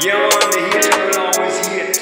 Yeah, man, the hater will always hate.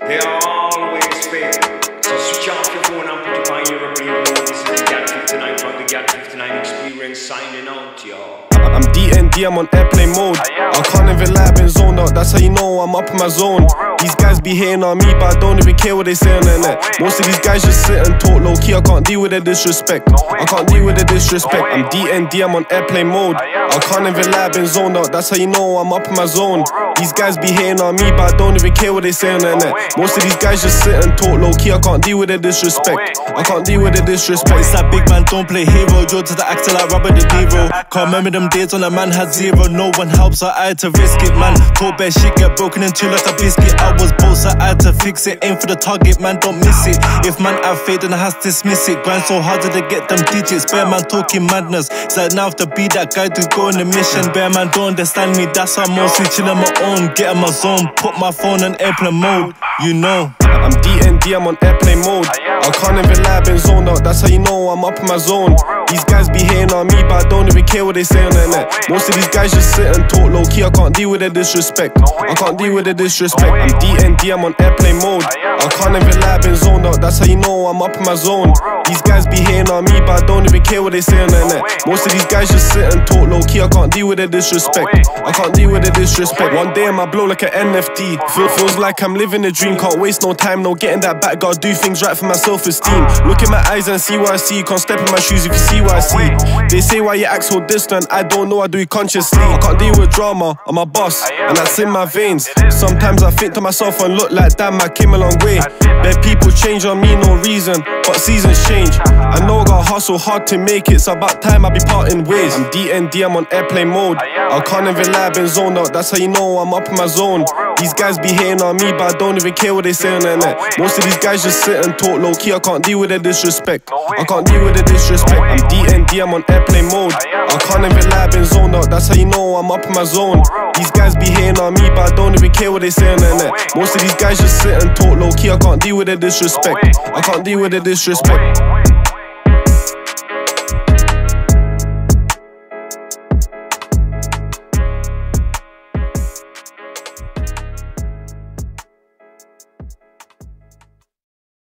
They are always fake. So switch off your phone and put it on European mode. This is the GAD 59 from the GAD 59 experience signing out, y'all. I'm DND, I'm on airplane mode. I can't even lie, been zoned out. That's how you know I'm up in my zone. These guys be hating on me, but I don't even care what they say on the net. Most of these guys just sit and talk low key. I can't deal with the disrespect. I can't deal with the disrespect. I'm DND, I'm on airplane mode. I can't even lie, been zoned out. That's how you know I'm up in my zone. These guys be hating on me, but I don't even care what they say on the net. Most of these guys just sit and talk low key. I can't deal with the disrespect. I can't deal with the disrespect. It's that big man, don't play hero. You're to the actor like Robert De Niro. Can't remember them days when a man had zero. No one helps, I had to risk it, man. Talk bad shit, get broken into like a biscuit. I was bold, so I had to fix it. Aim for the target, man, don't miss it. If man have faith, then I has to dismiss it. Grind so hard to get them digits. Bare man talking madness. It's like now I have to be that guy to go on a mission. Bare man don't understand me, that's why I'm mostly on my own. Get in my zone, put my phone on airplane mode. You know. I'm DND, I'm on airplane mode. I can't even lie, been zoned out. That's how you know I'm up in my zone. These guys be hating on me, but I don't even care what they say on the net. Most of these guys just sit and talk low key. I can't deal with the disrespect. I can't deal with the disrespect. I'm DND, I'm on airplane mode. I can't even lie, been zoned out. That's how you know I'm up in my zone. These guys be hating on me, but I don't even care what they say on the net. Most of these guys just sit and talk low key. I can't deal with the disrespect. I can't deal with the disrespect. One day I might blow like an NFT. Feel, feels like I'm living a dream. Can't waste no time, no getting that back. Gotta do things right for my self esteem. Look in my eyes and see what I see. Can't step in my shoes if you see what I see. They say why you act so distant. I don't know, I do it consciously. I can't deal with drama. I'm a boss, and that's in my veins. Sometimes I think to myself and look like damn, I came a long way. Bad people change on me, no reason, but seasons change. I know I gotta hustle hard to make it. It's about time I be parting ways. I'm DND, I'm on airplane mode. I can't even lie, been zoned out. That's how you know I'm up in my zone. These guys be hating on me, but I don't even care what they say on the net. Most of these guys just sit and talk low key. I can't deal with the disrespect. I can't deal with the disrespect. I'm DND, I'm on airplane mode. I can't even lie, been zoned out. That's how you know I'm up in my zone. These guys be hating on me, but I don't even care what they say on the net. Most of these guys just sit and talk low key. I can't deal with the disrespect. I can't deal with the disrespect.